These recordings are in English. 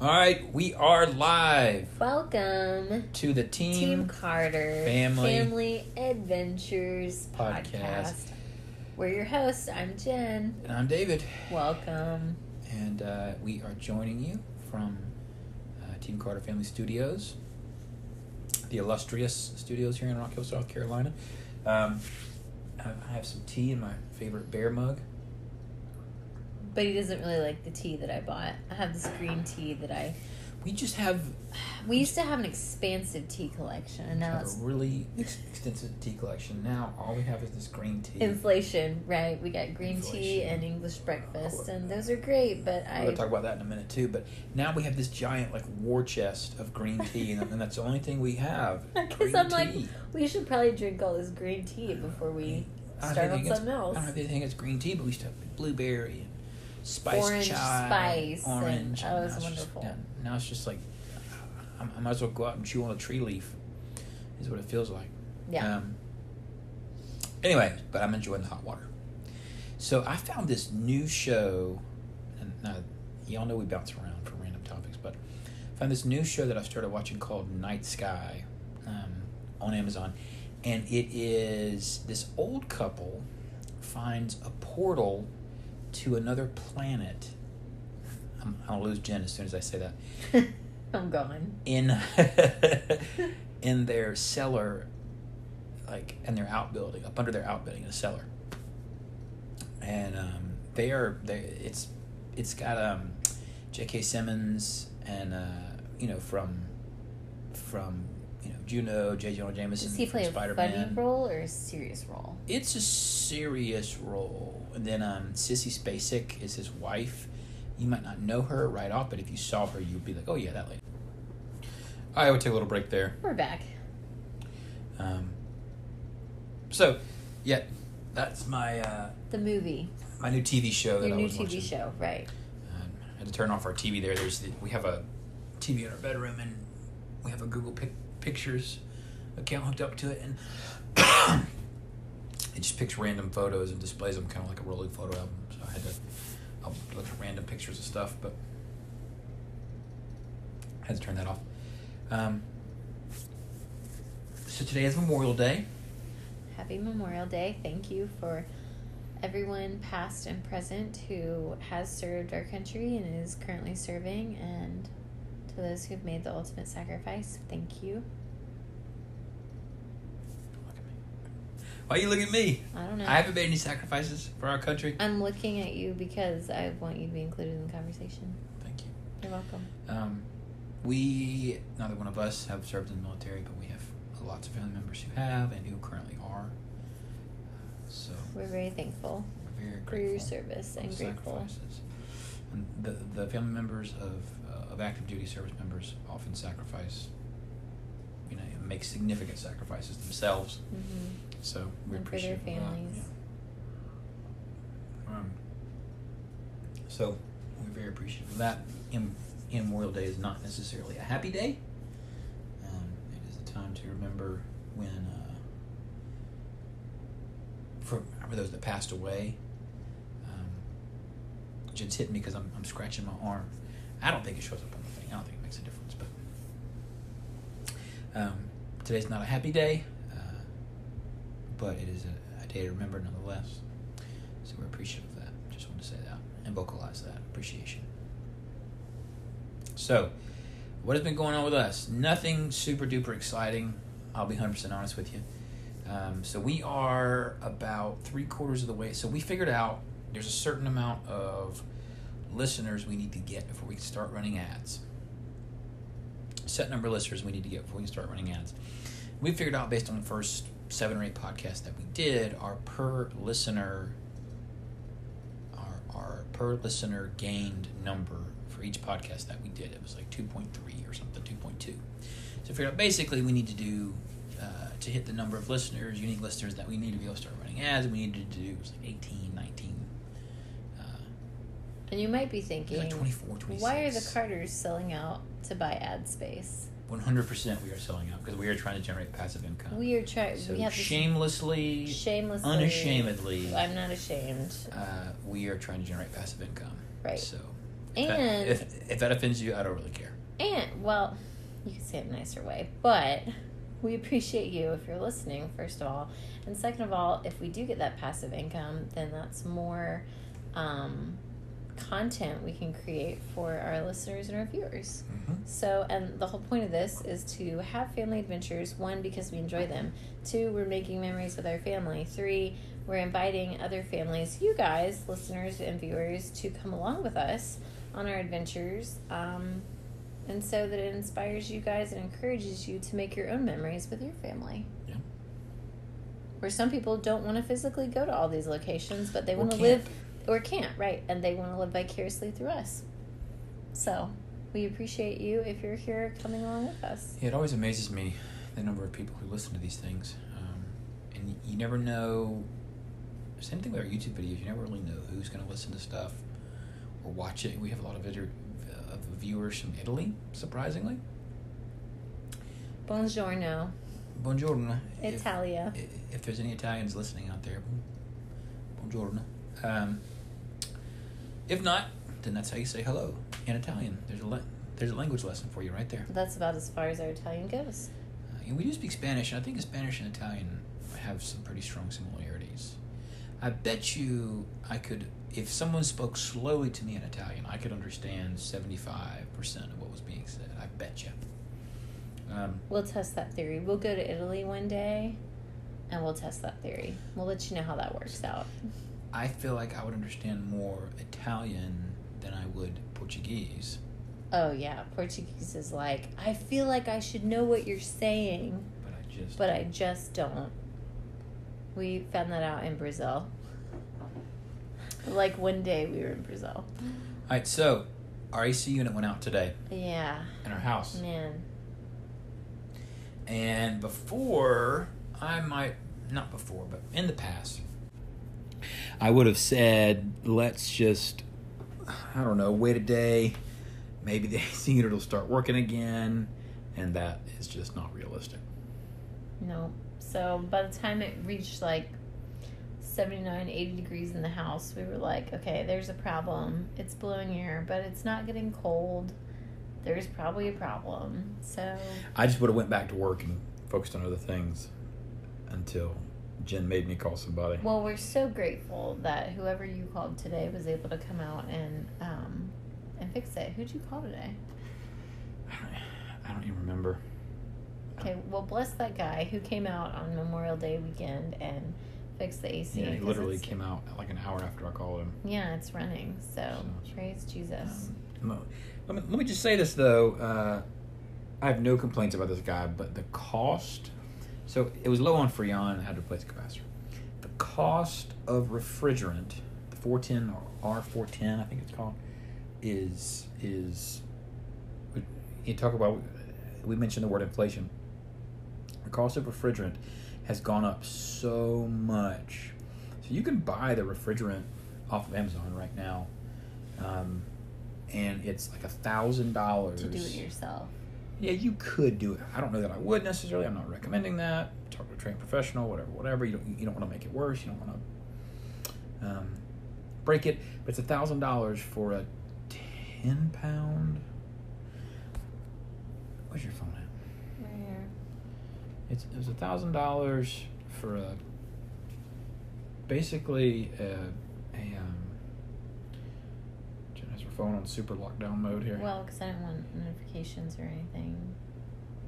All right, we are live Welcome to the Team team. Carter Family Family Adventures Podcast. podcast. We're your hosts. I'm Jen. And I'm David, Welcome. and uh, we are joining you from uh, Team Carter Family Studios, the illustrious studios here in Rock Hill, South Carolina. Um, I I have some tea in my favorite bear mug. But he doesn't really like the tea that I bought. I have this green tea that I. We just have, We used to have an expansive tea collection, and now it's a really ex- extensive tea collection. Now all we have is this green tea. inflation, right? We got green tea and English breakfast, and those are great. But We're I gonna talk about that in a minute too. But now we have this giant like war chest of green tea, and, and that's the only thing we have. Because I'm like, we should probably drink all this green tea before we I start think on something else. I don't have anything it's green tea, but we used to have blueberry and spice Orange chai, spice and- orange. oh, and it was just- wonderful. now, now it's just like I, I might as well go out and chew on a tree leaf. Is what it feels like. Yeah. Um, anyway, but I'm enjoying the hot water. So I found this new show, and now y'all know we bounce around for random topics, but I found this new show that I started watching called Night Sky um, on Amazon, and it is this old couple finds a portal to another planet. I'm, I'll lose Jen as soon as I say that I'm gone. in in their cellar, like in their outbuilding, up under their outbuilding, in a cellar. And um, they are they. It's it's got um, J.K. Simmons and uh, you know from from Juno, J. Jonah Jameson, Does he play a funny role or a serious role? It's a serious role. And then um, Sissy Spacek is his wife. You might not know her right off, but if you saw her, you'd be like, "Oh yeah, that lady." I would take a little break there. We're back. Um, so, yeah, that's my uh, The movie, my new TV show that your new TV watching. show, right? Um, I had to turn off our TV there. There's the, we have a TV in our bedroom, and we have a Google Pic- Pictures account hooked up to it, and it just picks random photos and displays them, kind of like a rolling photo album. So I had to I'll look at random pictures of stuff, but I had to turn that off. Um, so today is Memorial Day. Happy Memorial Day. Thank you for everyone past and present who has served our country and is currently serving, and to those who've made the ultimate sacrifice, thank you. Look at me. Why are you look at me? I don't know. I haven't made any sacrifices for our country. I'm looking at you because I want you to be included in the conversation. Thank you. You're welcome. Um, we, neither one of us have served in the military, but we have lots of family members who have and who currently are. So We're very thankful we're very for your service and grateful. sacrifices. And the, the family members of, active duty service members often sacrifice, you know, make significant sacrifices themselves. hmm So we And for their appreciate a lot, families. yeah. Um, so we're very appreciative of that. In, in Memorial Day is not necessarily a happy day. Um, it is a time to remember when, uh, for, for those that passed away. Um, Jen's hitting me because I'm, I'm scratching my arm. I don't think it shows up on the thing. I don't think it makes a difference, but um, today's not a happy day. Uh, but it is a, a day to remember nonetheless. So we're appreciative of that. Just wanted to say that and vocalize that appreciation. So, what has been going on with us? Nothing super duper exciting. I'll be 100% honest with you. Um, so, we are about three quarters of the way. So, we figured out there's a certain amount of listeners we need to get before we start running ads. Set number of listeners we need to get before we start running ads. We figured out based on the first seven or eight podcasts that we did, our per listener, our our per listener gained number for each podcast that we did, it was like two point three or something, two point two. So we figured out basically we need to do uh, to hit the number of listeners, unique listeners that we need to be able to start running ads. We needed to do it was like 18, 19, uh, And you might be thinking, like 24, 26. why are the Carters selling out to buy ad space? One hundred percent, we are selling out because we are trying to generate passive income. We are trying. so we have shamelessly, shamelessly, unashamedly, I'm not ashamed. uh, we are trying to generate passive income. Right. So If that- And if, if that offends you, I don't really care. And well, you can say it in a nicer way, but we appreciate you if you're listening, first of all. And second of all, if we do get that passive income, then that's more um, content we can create for our listeners and our viewers. Mm-hmm. So, and the whole point of this is to have family adventures. One, because we enjoy them. Two, we're making memories with our family. Three, we're inviting other families, you guys, listeners and viewers, to come along with us on our adventures. Um, and so that it inspires you guys and encourages you to make your own memories with your family. Yeah. Where some people don't want to physically go to all these locations, but they want to live or can't, right? And they want to live vicariously through us. So we appreciate you if you're here coming along with us. Yeah, it always amazes me the number of people who listen to these things, um, and you never know. Same thing with our YouTube videos. You never really know who's going to listen to stuff or watch it. We have a lot of, of viewers from Italy, surprisingly. Buongiorno, Buongiorno. If- Italia. i- If there's any Italians listening out there, buongiorno. Um, if not, then that's how you say hello in Italian. There's a le- there's a language lesson for you right there. That's about as far as our Italian goes. Uh, and we do speak Spanish, and I think Spanish and Italian have some pretty strong similarities. I bet you I could, if someone spoke slowly to me in Italian, I could understand 75% of what was being said. I bet you. Um, We'll test that theory. We'll go to Italy one day and we'll test that theory. We'll let you know how that works out. I feel like I would understand more Italian than I would Portuguese. Oh, yeah. Portuguese is like, I feel like I should know what you're saying, But I just. but I just don't. We found that out in Brazil. Like one day we were in Brazil. All right, so our AC unit went out today Yeah, in our house. man. And before, I might, not before, but in the past, I would have said, let's just, I don't know, wait a day. Maybe the AC unit will start working again. And that is just not realistic. No. So by the time it reached like 79, 80 degrees in the house, we were like, okay, there's a problem. It's blowing air, but it's not getting cold. There's probably a problem. So, I just would have went back to work and focused on other things until Jen made me call somebody. well, we're so grateful that whoever you called today was able to come out and um, and fix it. Who'd you call today? I don't even remember. Okay, well, bless that guy who came out on Memorial Day weekend and fixed the AC. Yeah, he literally came out like an hour after I called him. Yeah, it's running. So, So, praise Jesus. Um, let, me, let me just say this though. Uh, I have no complaints about this guy, but the cost. So it was low on Freon. Had to replace the capacitor. The cost of refrigerant, the 410 or R410, I think it's called, is is. You talk about. We mentioned the word inflation. The cost of refrigerant has gone up so much. So you can buy the refrigerant off of Amazon right now. Um, and it's like a thousand dollars To do it yourself. Yeah, you could do it. I don't know that I would necessarily. I'm not recommending that. Talk to a trained professional, whatever, whatever. You don't you don't want to make it worse. You don't want to um, break it. But it's a thousand dollars for a ten pound. Where's your phone at? Where? It's it was a thousand dollars for a basically a, a um. Jen has her phone on super lockdown mode here. Well, because I didn't want notifications or anything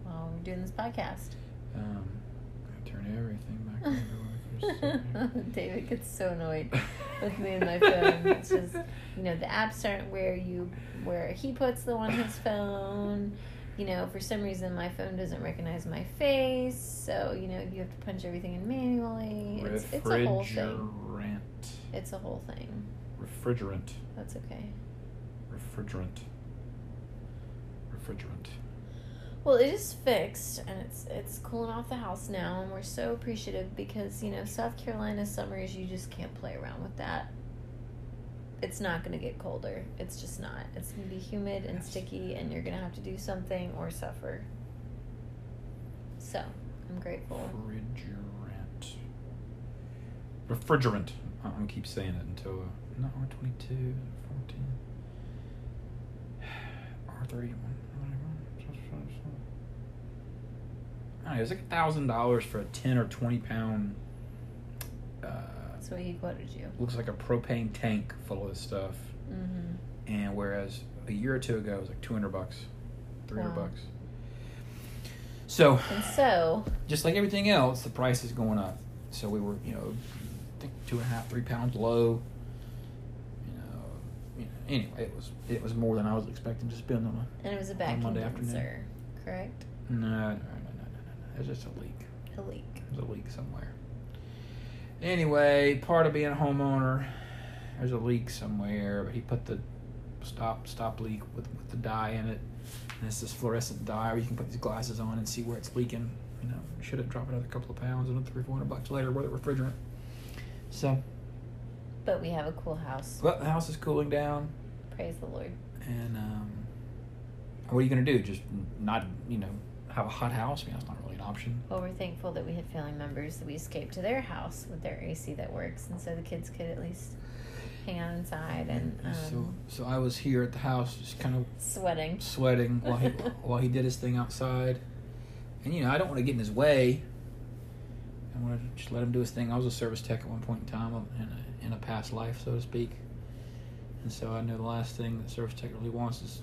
while we're doing this podcast. Um, I turn everything back on for a second. David gets so annoyed with me and my phone. It's just you know the apps aren't where you where he puts the one his phone. You know, for some reason my phone doesn't recognize my face, so you know you have to punch everything in manually. It's it's a whole thing. Refrigerant. It's a whole thing. Refrigerant. That's okay. Refrigerant. Refrigerant. Well, it is fixed and it's it's cooling off the house now, and we're so appreciative because you know South Carolina summers you just can't play around with that. It's not going to get colder. It's just not. It's going to be humid and Yes. sticky, and you're going to have to do something or suffer. So I'm grateful. Refrigerant. Refrigerant. I'm keep saying it until uh, twenty two, fourteen. Thirty. I don't know, it was like a thousand dollars for a ten or twenty pound. Uh, That's what he quoted you. looks like a propane tank full of this stuff, Mm-hmm. and whereas a year or two ago it was like two hundred bucks, three hundred Wow. bucks. So And so, just like everything else, the price is going up. So we were, you know, I think two and a half, three pounds low. You know, you know, anyway, it was it was more than I was expecting to spend on and it was a back Monday condenser, afternoon. correct? No, no, no, no, no, no, no. It was just a leak. A leak. There's a leak somewhere. Anyway, part of being a homeowner, there's a leak somewhere, but he put the stop stop leak with with the dye in it. And it's this fluorescent dye where you can put these glasses on and see where it's leaking. You know, should have dropped another couple of pounds and three, four hundred bucks later with the refrigerant. So, But we have a cool house. well, the house is cooling down, Praise the Lord. and um, what are you gonna do? Just not, you know, have a hot house? I mean, that's not really an option. Well, we're thankful that we had family members that we escaped to their house with their AC that works, and so the kids could at least hang out inside and um, so, so I was here at the house, just kind of sweating. sweating while he while he did his thing outside. And you know, I don't want to get in his way. I want to just let him do his thing. I was a service tech at one point in time in a, in a past life, so to speak. And so I know the last thing that service tech really wants is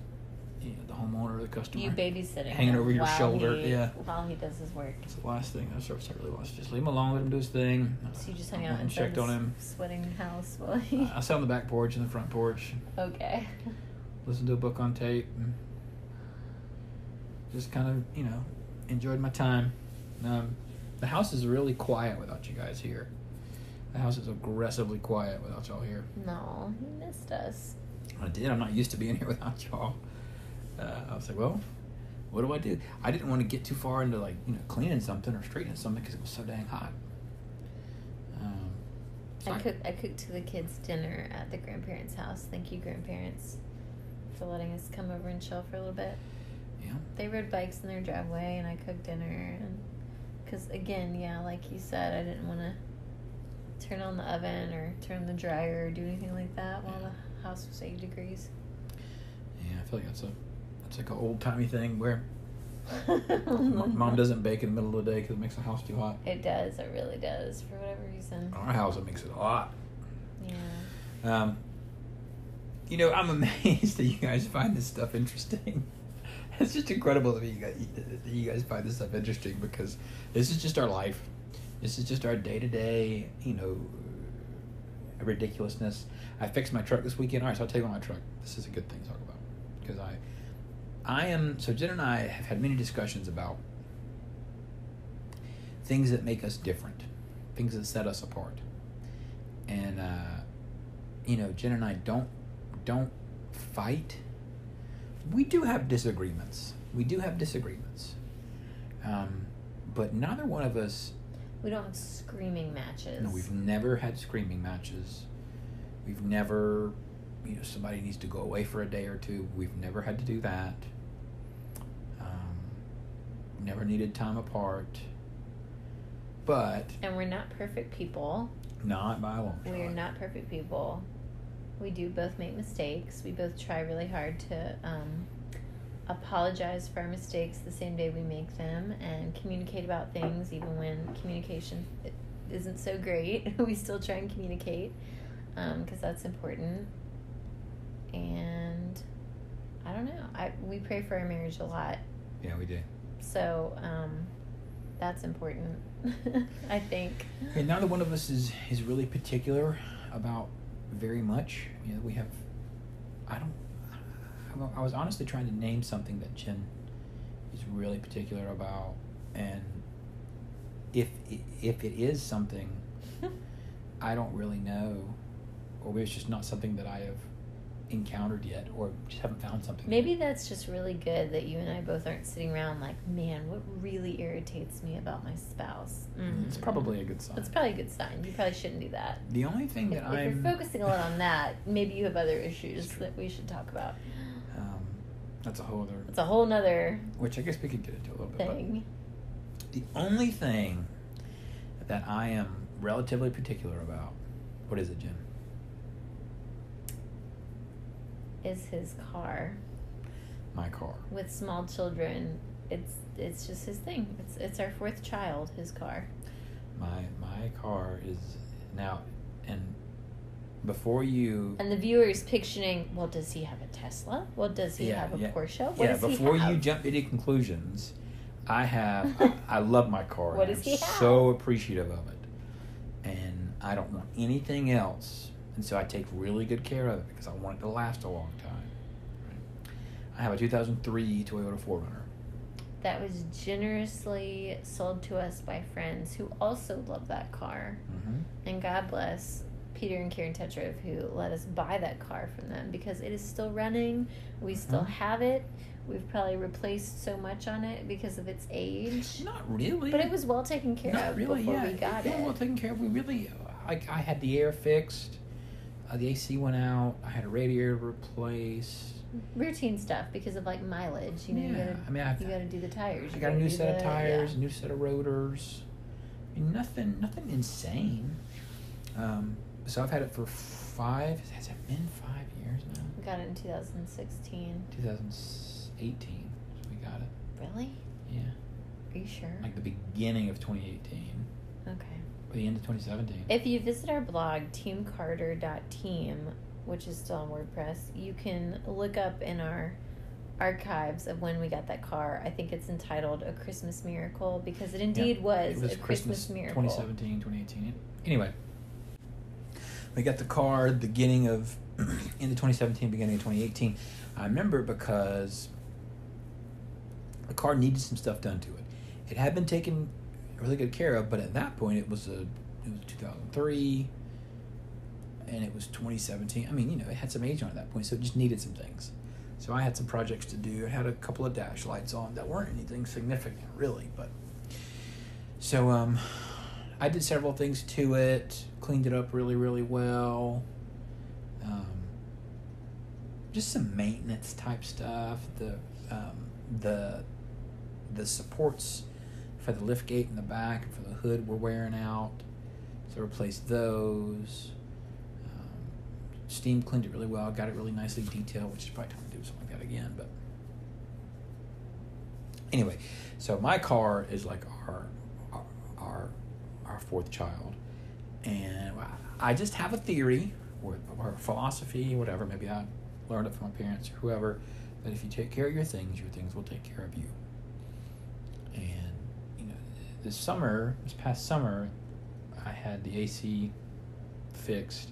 you know, the homeowner or the customer. You babysitting Hanging over your shoulder, he- yeah. while he does his work. It's the last thing that service tech really wants. Just leave him alone, let him do his thing. So you just I hung out and checked on him. sweating house while he. I sat on the back porch and the front porch, okay. listened to a book on tape, and just kind of, you know, enjoyed my time. Um, the house is really quiet without you guys here. The house is aggressively quiet without y'all here. No, he missed us. I did. I'm not used to being here without y'all. Uh, I was like, well, what do I do? I didn't want to get too far into like you know cleaning something or straightening something because it was so dang hot. Um, so I cooked. I cooked to the kids dinner at the grandparents' house. Thank you, grandparents, for letting us come over and chill for a little bit. Yeah. They rode bikes in their driveway, and I cooked dinner. And because again, yeah, like you said, I didn't want to turn on the oven or turn the dryer or do anything like that while the house was eight degrees. Yeah, I feel like that's a that's like an old timey thing where mom doesn't bake in the middle of the day because it makes the house too hot. It does. It really does. For whatever reason. Our house it makes it hot. Yeah. Um, you know, I'm amazed that you guys find this stuff interesting. It's just incredible that you guys, that you guys find this stuff interesting because this is just our life. This is just our day to day, you know, ridiculousness. I fixed my truck this weekend. All right, so I'll tell you about my truck. This is a good thing to talk about because I, I am. So Jen and I have had many discussions about things that make us different, things that set us apart, and uh, you know, Jen and I don't don't fight. We do have disagreements. We do have disagreements, um, but neither one of us. We don't have screaming matches. No, we've never had screaming matches. We've never, you know, somebody needs to go away for a day or two. We've never had to do that. Um, never needed time apart. But and we're not perfect people. not by a long shot. We are not perfect people. We do both make mistakes. We both try really hard to um, apologize for our mistakes the same day we make them and communicate about things, even when communication isn't so great. we still try and communicate because that's important. And I don't know. I we pray for our marriage a lot, Yeah, we do. so um, that's important. I think. And neither one of us is is really particular about very much. You know, we have. I don't. I was honestly trying to name something that Jen is really particular about, and if if it is something, I don't really know, or maybe it's just not something that I have encountered yet, or just haven't found something. Maybe that's just really good that you and I both aren't sitting around like, man, what really irritates me about my spouse. It's Mm. probably a good sign. It's probably a good sign. You probably shouldn't do that. the only thing If, that if I'm. you're focusing a lot on that, maybe you have other issues that we should talk about. That's a whole other. It's a whole nother Which I guess we could get into a little bit. thing. The only thing that I am relatively particular about, what is it, Jim? Is his car. my car. With small children, it's it's just his thing. It's it's our fourth child, his car. My my car is now, and before you And the viewer is picturing, well, does he have a Tesla? Well, does he Yeah, have a yeah. Porsche? What yeah does he before you jump to any conclusions, I have I, I love my car. What does I'm he have? So appreciative of it, and I don't want anything else, and so I take really good care of it because I want it to last a long time. I have a 2003 Toyota 4Runner. that was generously sold to us by friends who also love that car. Mm-hmm. And God bless Peter and Karen Tetrov who let us buy that car from them because it is still running. We still Mhm. have it. We've probably replaced so much on it because of its age. Not really. But it was well taken care Not of really. before yeah, we got yeah, it. well taken care of. We really, I, I had the air fixed. Uh, the AC went out. I had a radiator replaced. Routine stuff because of like mileage. You know, you gotta I mean, I've, you gotta do the tires. I you got a new set of tires, yeah. a new set of rotors. I mean, nothing, nothing insane. Um, so I've had it for five. Has it been five years now? We got it in 2016. 2018. So we got it. Really? Yeah, Are you sure? like the beginning of 2018, Okay. or the end of 2017. If you visit our blog, teamcarter.team, which is still on WordPress, you can look up in our archives of when we got that car. I think it's entitled A Christmas Miracle because it indeed was, it was a Christmas, miracle. 2017, 2018. Anyway, we got the car the beginning of in the 2017, beginning of 2018. I remember because the car needed some stuff done to it. It had been taken really good care of, but at that point it was a it was 2003 and it was 2017. I mean, you know, it had some age on at that point, so it just needed some things. So I had some projects to do. I had a couple of dash lights on that weren't anything significant, really, but so um, I did several things to it, cleaned it up really, really well. Um, just some maintenance type stuff. The um, the the supports for the lift gate in the back and for the hood were wearing out, so I replaced those. Um, steam cleaned it really well. Got it really nicely detailed, which is probably time to do something like that again. But anyway, so my car is like our our our, our fourth child, and I just have a theory or, or philosophy, whatever. Maybe I learned it from my parents or whoever. That if you take care of your things, your things will take care of you. And you know, this summer, this past summer, I had the AC fixed,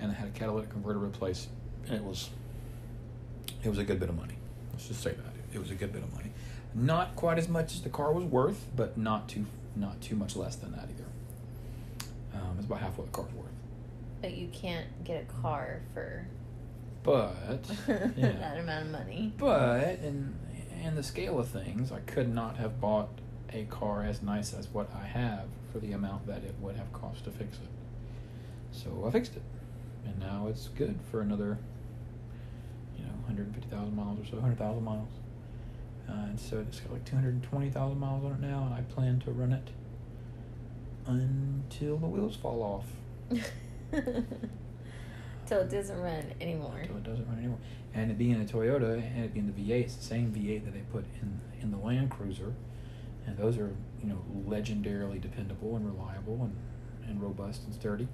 and I had a catalytic converter replaced, and it was it was a good bit of money. Let's just say that it was a good bit of money. Not quite as much as the car was worth, but not too not too much less than that either. Um, it's about half what the car's worth. But you can't get a car for But that amount of money. but in in the scale of things, I could not have bought a car as nice as what I have for the amount that it would have cost to fix it. So I fixed it, and now it's good for another, you know, 150,000 miles or so, 100,000 miles. Uh, and so it's got like 220,000 miles on it now, and I plan to run it until the wheels fall off. Till it doesn't run anymore. Until it doesn't run anymore. And it being a Toyota and it being the V8, it's the same V8 that they put in in the Land Cruiser, and those are you know legendarily dependable and reliable and, and robust and sturdy.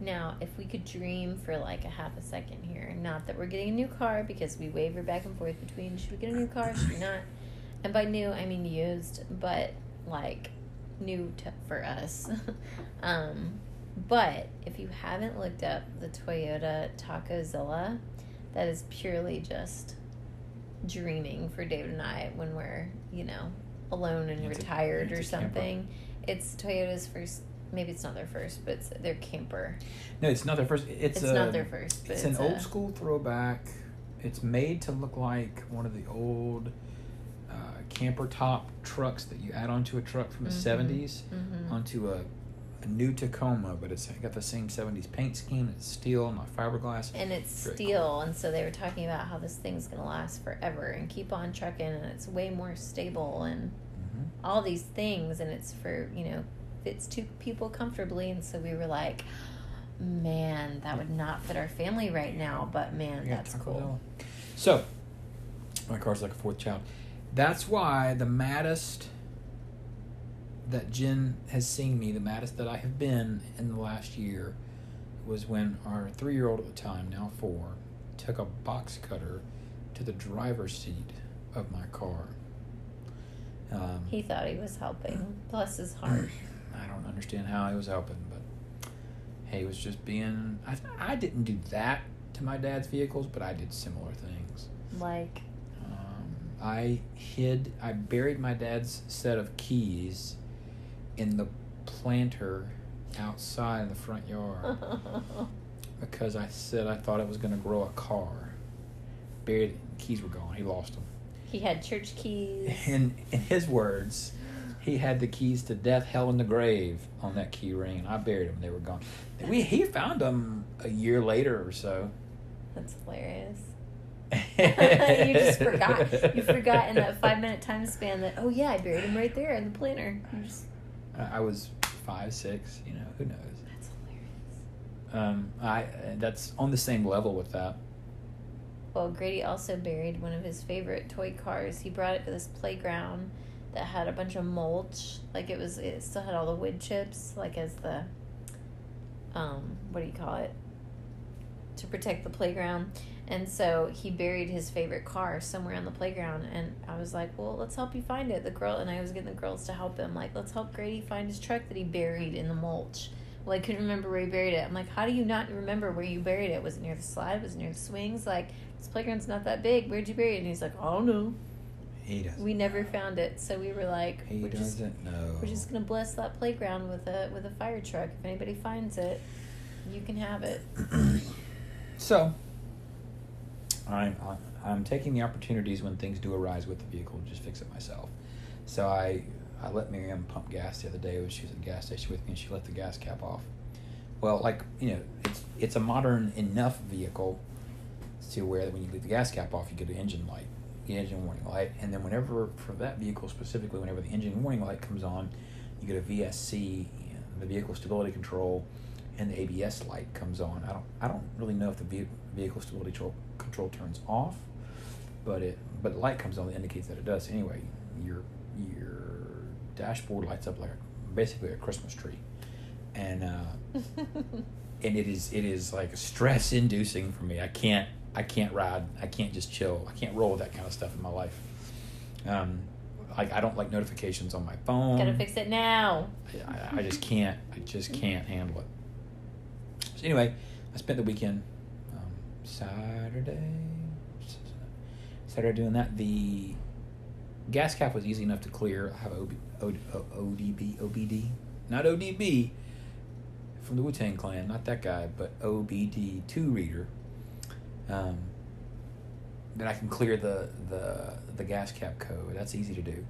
Now, if we could dream for like a half a second here, not that we're getting a new car because we waver back and forth between should we get a new car, should we not? And by new, I mean used, but like new to, for us. um, but if you haven't looked up the Toyota Tacozilla, that is purely just dreaming for David and I when we're, you know, alone and It's a- retired or a camper. something. It's Toyota's first. Maybe it's not their first, but it's their camper. No, it's not their first. It's, It's, a, not their first, but It's, it's, an a, old school throwback. It's made to look like one of the old uh, camper top trucks that you add onto a truck from the Mhm. 70s Mhm. onto a, a new Tacoma, but it's got the same 70s paint scheme. It's steel, not fiberglass. and it's Very steel, and so they were talking about how this thing's gonna last forever and keep on trucking, and it's way more stable and hmm all these things, and it's for you know fits two people comfortably, and so we were like, man, that would not fit our family right now, but man, Yeah, that's cool. Bell. So, My car's like a fourth child. That's why the maddest that Jen has seen me, the maddest that I have been in the last year, was when our three year old at the time, now four, took a box cutter to the driver's seat of my car. Um, He thought he was helping. Bless his heart. Understand how he was helping, but he was just being. I, I didn't do that to my dad's vehicles, but I did similar things. like, Um, I hid, I buried my dad's set of keys in the planter outside in the front yard because I said I thought it was going to grow a car. Buried, keys were gone. He lost them. he had church keys. In in his words, he had the keys to death, hell, and the grave on that key ring, I buried them. They were gone. We he found them a year later or so. That's hilarious. you just forgot. You forgot in that five minute time span that, oh yeah, I buried him right there in the planter. Just, I was five, six. You know, who knows? that's hilarious. Um, I that's on the same level with that. Well, Grady also buried one of his favorite toy cars. He brought it to this playground that had a bunch of mulch. Like it was, it still had all the wood chips, like as the, um, what do you call it? To protect the playground. And so he buried his favorite car somewhere on the playground. And I was like, well, let's help you find it. The girl, and I was getting the girls to help him. Like, let's help Grady find his truck that he buried in the mulch. Well, I couldn't remember where he buried it. I'm like, how do you not remember where you buried it? Was it near the slide? Was it near the swings? Like, this playground's not that big. Where'd you bury it? And he's like, I don't know. He doesn't. We never found it, so we were like, he we're just doesn't know. we're just gonna bless that playground with a with a fire truck. If anybody finds it, you can have it. So, I'm I'm taking the opportunities when things do arise with the vehicle to just fix it myself. So I I let Miriam pump gas the other day when she was at the gas station with me, and she let the gas cap off. Well, like you know, it's it's a modern enough vehicle to where when you leave the gas cap off, you get an engine light, the engine warning light, and then whenever for that vehicle specifically, whenever the engine warning light comes on, you get a VSC, the vehicle stability control, and the ABS light comes on. I don't I don't really know if the vehicle stability control, control turns off, but it but the light comes on that indicates that it does. Anyway, your your dashboard lights up like a, basically a Christmas tree, and uh, and it is it is like a stress inducing for me. I can't I can't ride. I can't just chill. I can't roll with that kind of stuff in my life. Um, like I don't like notifications on my phone. Gotta fix it now. I, I just can't. I just can't handle it. So anyway, I spent the weekend, um, Saturday, Saturday doing that. The gas cap was easy enough to clear. I have OB, O, O, ODB, OBD, not ODB from the Wu Tang Clan, not that guy, but OBD two reader. Um, that I can clear the the the gas cap code. That's easy to do.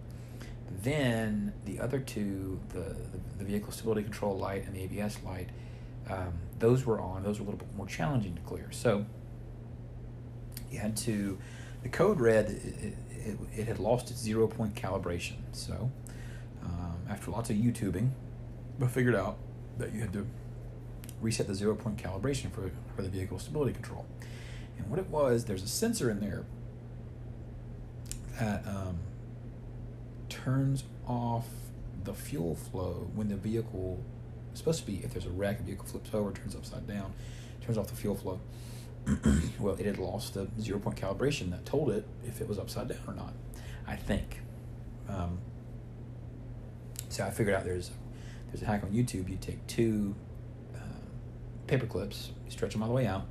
Then the other two, the, the, the vehicle stability control light and the ABS light, um, those were on. Those were a little bit more challenging to clear. So you had to, the code read it, it, it had lost its zero point calibration. So um, after lots of YouTubing, I figured out that you had to reset the zero point calibration for, for the vehicle stability control. And what it was, there's a sensor in there that um, turns off the fuel flow when the vehicle it's supposed to be if there's a wreck, a vehicle flips over, turns upside down, turns off the fuel flow. well, it had lost the zero point calibration that told it if it was upside down or not. I think. Um, so I figured out there's there's a hack on YouTube. You take two uh, paper clips, you stretch them all the way out,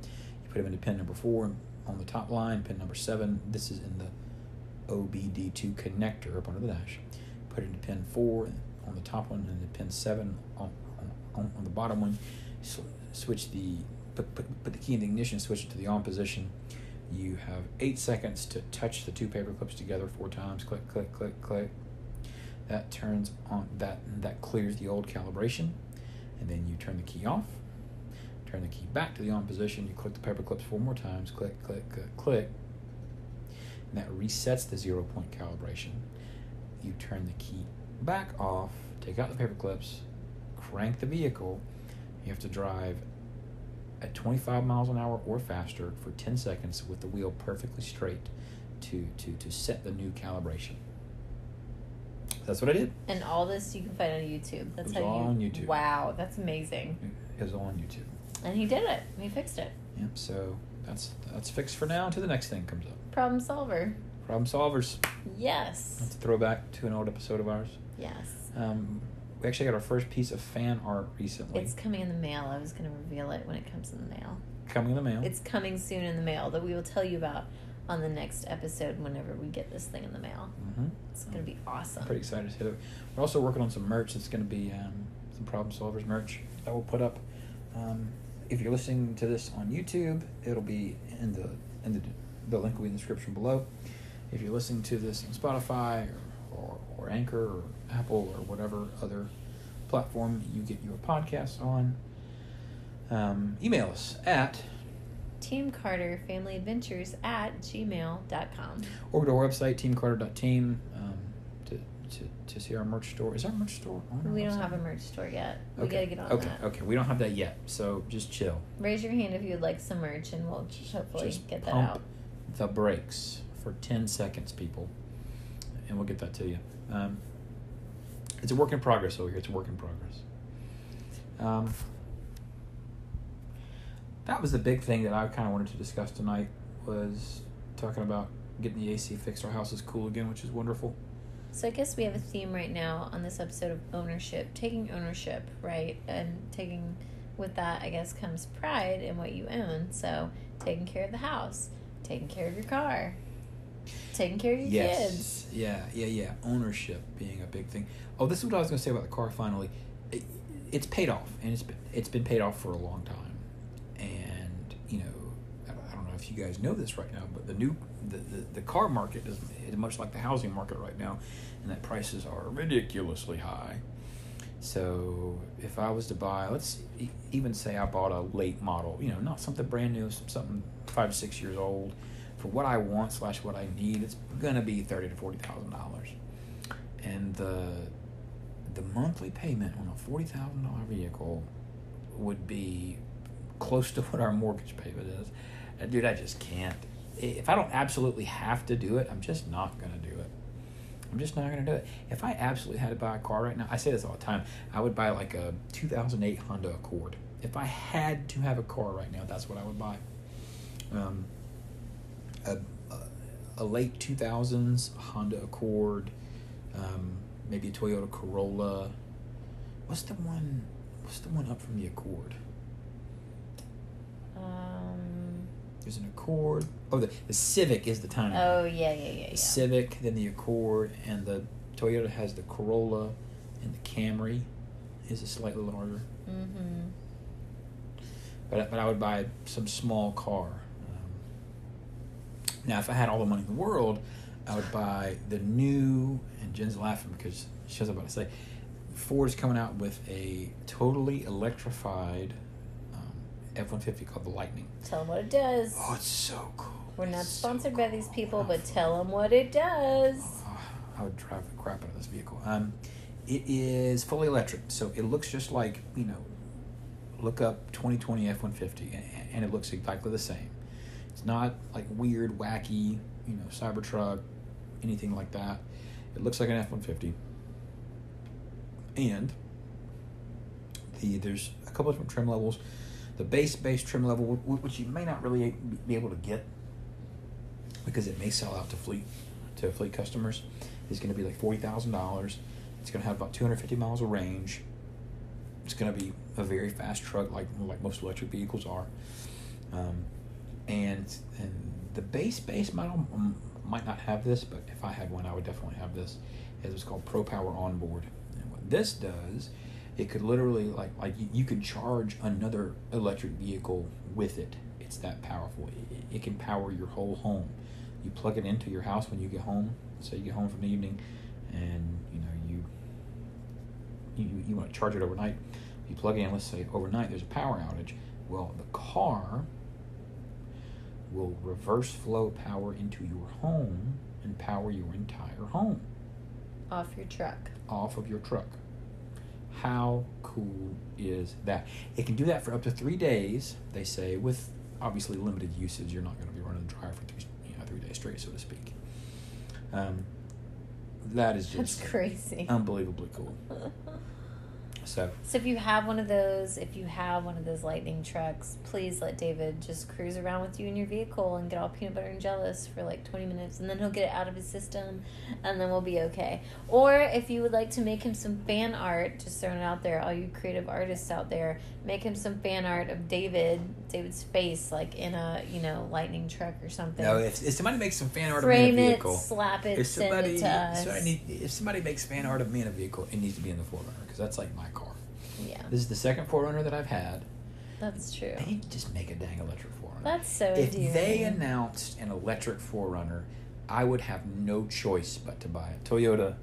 put them into pin number four on the top line, pin number seven. This is in the OBD2 connector up under the dash. Put it into pin four on the top one and then pin seven on, on, on the bottom one. S- switch the put, put, put the key in the ignition, switch it to the on position. You have eight seconds to touch the two paper clips together four times. Click, click, click, click. That turns on that that clears the old calibration, and then you turn the key off. Turn the key back to the on position. You click the paper clips four more times. Click, click, click, click. And that resets the zero point calibration. You turn the key back off, take out the paper clips, crank the vehicle. You have to drive at 25 miles an hour or faster for 10 seconds with the wheel perfectly straight to to to set the new calibration. That's what I did. And all this you can find on YouTube. That's how all you. on YouTube. Wow, that's amazing. It was all on YouTube. And he did it. He fixed it. Yep. So that's that's fixed for now until the next thing comes up. Problem solver. Problem solvers. Yes. That's a throwback to an old episode of ours. Yes. Um, we actually got our first piece of fan art recently. It's coming in the mail. I was going to reveal it when it comes in the mail. coming in the mail. It's coming soon in the mail that we will tell you about on the next episode whenever we get this thing in the mail. hmm It's going to be awesome. I'm pretty excited to. We're also working on some merch. That's going to be um, some problem solvers merch that we'll put up. Um, if you're listening to this on YouTube, it'll be in the in the the link will be in the description below. If you're listening to this on Spotify or, or, or Anchor or Apple or whatever other platform you get your podcasts on, um, email us at Team Carter Family Adventures at gmail.com. or go to our website teamcarter.team um, to, to see our merch store. Is our merch store on We don't website? have a merch store yet. We okay. got to get on okay. that. Okay, okay, we don't have that yet, so just chill. Raise your hand if you'd like some merch and we'll just hopefully Just get that out. the brakes for 10 seconds, people. And we'll get that to you. Um, it's a work in progress over here. It's a work in progress. Um, that was the big thing that I kind of wanted to discuss tonight was talking about getting the AC fixed. Our house is cool again, which is wonderful. So I guess we have a theme right now on this episode of ownership, taking ownership, right? And taking with that, I guess, comes pride in what you own. So taking care of the house, taking care of your car, taking care of your kids. Yeah, yeah, yeah. Ownership being a big thing. Oh, this is what I was going to say about the car. Finally, it, it's paid off, and it's been, it's been paid off for a long time. And you know, I don't- I don't know you guys know this right now, but the new the, the, the car market is, is much like the housing market right now, and that prices are ridiculously high. So if I was to buy, let's even say I bought a late model, you know, not something brand new, something five six years old, for what I want slash what I need, it's gonna be thirty to forty thousand dollars, and the the monthly payment on a forty thousand dollar vehicle would be close to what our mortgage payment is. Dude, I just can't. If I don't absolutely have to do it, I'm just not gonna do it. I'm just not gonna do it. If I absolutely had to buy a car right now, I say this all the time. I would buy like a 2008 Honda Accord. If I had to have a car right now, that's what I would buy. Um, a, a, a late 2000s Honda Accord, um, maybe a Toyota Corolla. What's the one? What's the one up from the Accord? Um, There's an Accord. Oh, the, the Civic is the tiny. one. oh, yeah, yeah, yeah, the yeah. Civic, then the Accord, and the Toyota has the Corolla, and the Camry is a slightly larger. Mm-hmm. But but I would buy some small car. Um, now, if I had all the money in the world, I would buy the new. And Jen's laughing because she was about to say, Ford is coming out with a totally electrified F one fifty called the Lightning. Tell them what it does. Oh, it's so cool. We're not It's so sponsored by these people, but tell them what it does. Oh, I would drive the crap out of this vehicle. Um, it is fully electric, so it looks just like you know. Look up 2020 F-150, and, and it looks exactly the same. It's not like weird, wacky, you know, Cybertruck, anything like that. It looks like an F-150, and the there's a couple different trim levels. The base base trim level, which you may not really be able to get because it may sell out to fleet to fleet customers, is going to be like forty thousand dollars. It's going to have about two hundred fifty miles of range. It's going to be a very fast truck, like like most electric vehicles are. Um, and and the base base model might not have this, but if I had one, I would definitely have this. It was called Pro Power Onboard, and what this does, it could literally like like you, could charge another electric vehicle with it. It's that powerful. It, it can power your whole home. You plug it into your house when you get home. So you get home from the evening, and you know you you, you want to charge it overnight. You plug it in. Let's say overnight there's a power outage. Well, the car will reverse flow power into your home and power your entire home Off your truck. off of your truck. How cool is that? It can do that for up to three days, they say, with obviously limited usage. You're not going to be running the dryer for three, you know, three days straight, so to speak. Um, that is just That's crazy. unbelievably cool. So So if you have one of those, if you have one of those lightning trucks, please let David just cruise around with you in your vehicle and get all peanut butter and jealous for like 20 minutes and then he'll get it out of his system and then we'll be okay. Or if you would like to make him some fan art, just throwing it out there, all you creative artists out there, make him some fan art of David, David's face like in a, you know, lightning truck or something. no, if, if somebody makes some fan art Frame of me in a vehicle. it, slap it, if send somebody it to us. so I need, if somebody makes fan art of me in a vehicle, it needs to be in the 4Runner because that's like my car. yeah, This is the second 4Runner that I've had. that's true. They need to just make a dang electric 4Runner. That's so if endearing. they announced an electric 4Runner, I would have no choice but to buy it. Toyota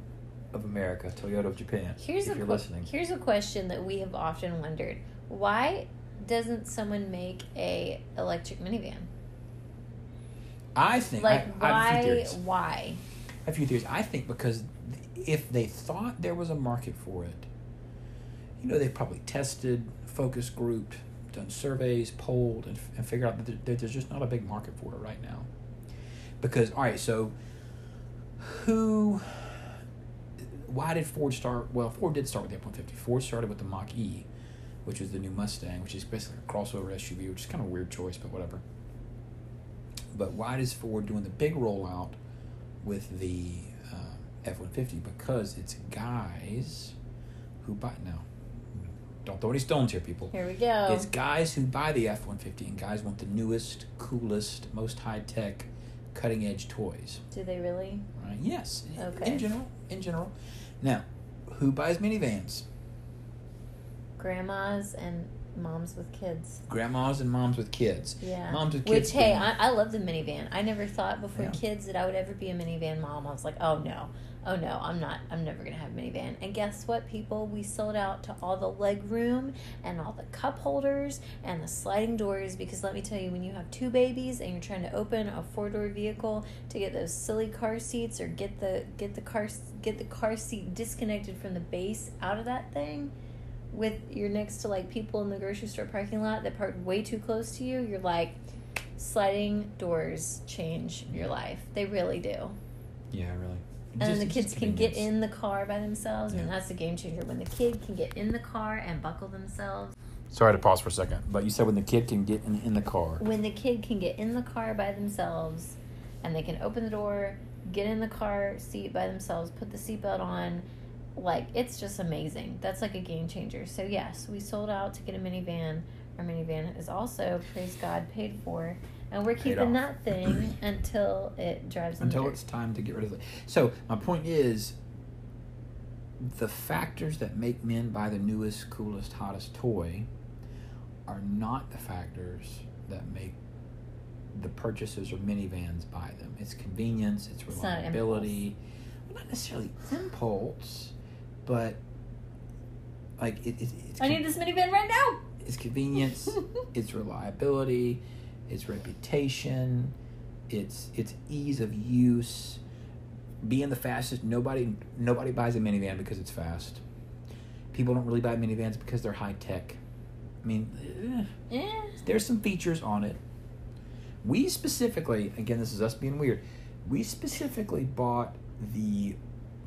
of America, Toyota of Japan. Here's if a you're que- listening. here's a question that we have often wondered: Why doesn't someone make a electric minivan? I think Like I, I have a few why? Why? I have a few theories. I think because if they thought there was a market for it, you know, they've probably tested, focus grouped, done surveys, polled, and, and figured out that there, there's just not a big market for it right now. Because all right, so who? Why did Ford start? Well, Ford did start with the F one fifty. Ford started with the Mach E, which was the new Mustang, which is basically a crossover SUV, which is kind of a weird choice, but whatever. But why does Ford doing the big rollout with the uh, F one fifty? Because it's guys who buy now. Don't throw any stones here, people. Here we go. It's guys who buy the F one fifty, and guys want the newest, coolest, most high tech, cutting edge toys. Do they really? Right? Yes. Okay. In general, in general. Now, who buys minivans? Grandmas and moms with kids. Grandmas and moms with kids. Yeah. Moms with kids. Which hey, I, I love the minivan. I never thought before Yeah. kids that I would ever be a minivan mom. I was like, oh no, oh no, I'm not. I'm never gonna have a minivan. And guess what, people? We sold out to all the leg room and all the cup holders and the sliding doors because let me tell you, when you have two babies and you're trying to open a four door vehicle to get those silly car seats or get the get the car get the car seat disconnected from the base out of that thing with you're next to like people in the grocery store parking lot that parked way too close to you, you're like sliding doors change your life. They really do. yeah, really. And then the kids can get in the car by themselves, and that's a game changer. When the kid can get in the car and buckle themselves, Sorry to pause for a second, but you said when the kid can get in, in the car. when the kid can get in the car by themselves, and they can open the door, get in the car seat by themselves, put the seatbelt on, like it's just amazing. That's like a game changer. So yes, we sold out to get a minivan. Our minivan is also, praise God, paid for, and we're keeping that thing until it drives until it's time to get rid of it. So my point is, the factors that make men buy the newest, coolest, hottest toy are not the factors that make the purchasers or minivans buy them. It's convenience, it's It's not reliability, not necessarily impulse, but like it, it, it's I need this minivan right now. it's convenience, it's reliability, it's reputation, it's it's ease of use. Being the fastest, nobody nobody buys a minivan because it's fast. People don't really buy minivans because they're high tech. I mean, eh, Eh. there's some features on it. We specifically, again, this is us being weird. We specifically bought the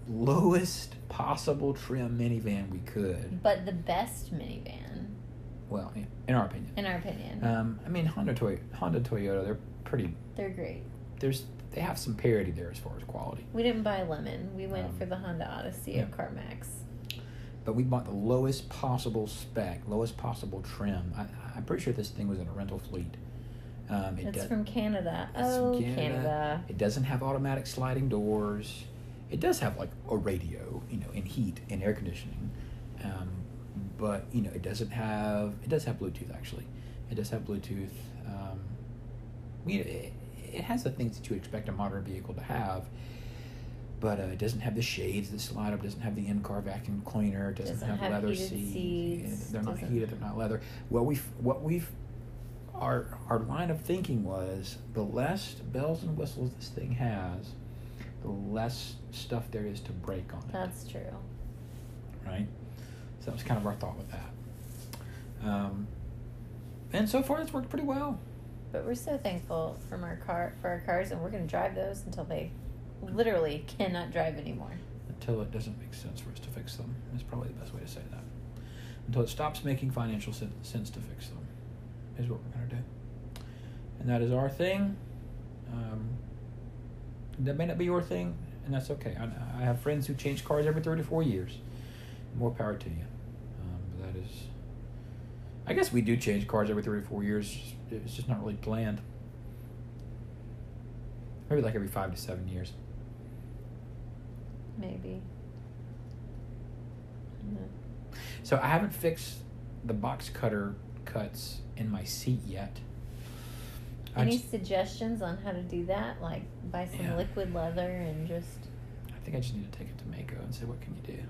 lowest possible trim minivan we could. But the best minivan, Well, yeah, in our opinion. in our opinion, Um, I mean, Honda, Toy- Honda, Toyota, they're pretty. they're great. There's they have some parity there as far as quality. We didn't buy lemon. We went Um, for the Honda Odyssey of CarMax. But we bought the lowest possible spec, lowest possible trim. I, I'm pretty sure this thing was in a rental fleet. Um, it It's does- from Canada. It's from oh, Canada. Canada. It doesn't have automatic sliding doors. It does have like a radio, you know, and heat and air conditioning. Um, but you know, it doesn't have. It does have Bluetooth actually. It does have Bluetooth. Um, you know, it, it has the things that you would expect a modern vehicle to have. But uh, it doesn't have the shades that slide up. Doesn't have the in-car vacuum cleaner. Doesn't, Doesn't have, have leather seats. seats, They're not doesn't- heated. They're not leather. What we what we've our our line of thinking was the less bells and whistles this thing has, the less stuff there is to break on it. That's true. right? So that was kind of our thought with that. Um, and so far, it's worked pretty well. But we're so thankful from our car for our cars, and we're going to drive those until they literally cannot drive anymore. Until it doesn't make sense for us to fix them, is probably the best way to say that. Until it stops making financial sen- sense to fix them, is what we're going to do. And that is our thing. Um, that may not be your thing, and that's okay. I, I have friends who change cars every three to four years. More power to you. Is. I guess we do change cars every three to four years. It's just not really planned. Maybe like every five to seven years. Maybe. So I haven't fixed the box cutter cuts in my seat yet. Any just- suggestions on how to do that? Like buy some Yeah. liquid leather and just I think I just need to take it to Maaco and say, what can you do?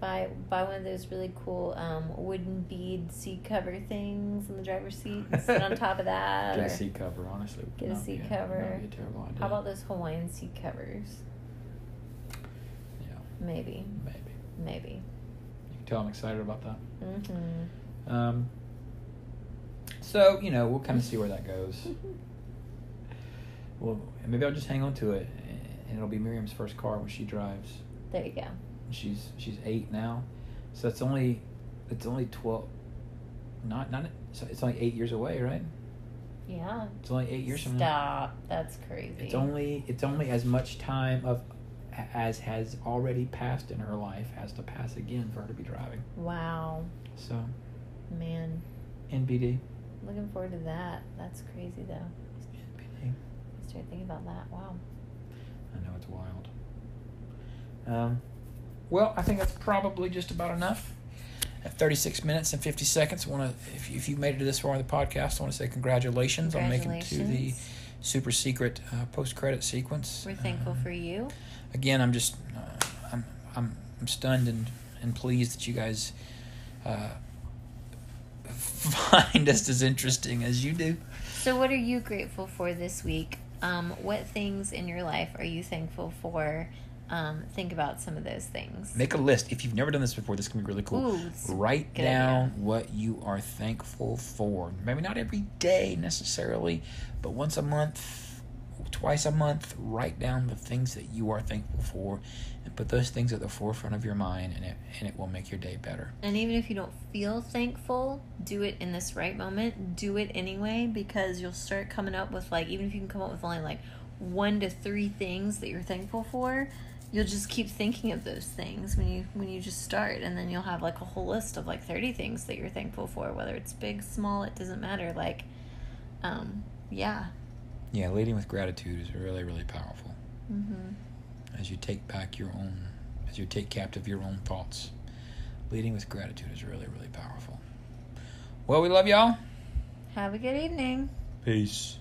Buy buy one of those really cool um, wooden bead seat cover things in the driver's seat and sit on top of that. Get a seat cover, honestly. Get a seat be cover. be a terrible idea. How about those Hawaiian seat covers? Yeah, Maybe, maybe. maybe. You can tell I'm excited about that. Mm-hmm. Um, so, you know, we'll kind of see where that goes. Well, maybe I'll just hang on to it, and it'll be Miriam's first car when she drives. there you go. She's she's eight now, so it's only it's only twelve. Not not so it's only eight years away, right? Yeah. It's only eight years from now. Stop. That's crazy. It's only it's only as much time of as has already passed in her life has to pass again for her to be driving. Wow, So man. NBD. Looking forward to that. That's crazy though. NBD. I started thinking about that. Wow. I know it's wild. Um, well, I think that's probably just about enough. At 36 minutes and 50 seconds, I want to if, if you made it to this far in the podcast, I want to say congratulations, on making it to the super secret uh, post credit sequence. We're thankful Um, for you. again, I'm just uh, I'm I'm I'm stunned and and pleased that you guys uh, find us as interesting as you do. So, what are you grateful for this week? Um, what things in your life are you thankful for? Um, think about some of those things. Make a list. If you've never done this before, this can be really cool. Ooh, Write down idea. what you are thankful for. Maybe not every day necessarily, but once a month, twice a month, write down the things that you are thankful for and put those things at the forefront of your mind and it and it will make your day better. And even if you don't feel thankful, do it in this right moment. Do it anyway because you'll start coming up with like even if you can come up with only like one to three things that you're thankful for, you'll just keep thinking of those things when you when you just start and then you'll have like a whole list of like 30 things that you're thankful for whether it's big, small, it doesn't matter like um yeah. Yeah, leading with gratitude is really really powerful. Mhm. As you take back your own as you take captive your own thoughts. Leading with gratitude is really really powerful. Well, we love y'all. Have a good evening. Peace.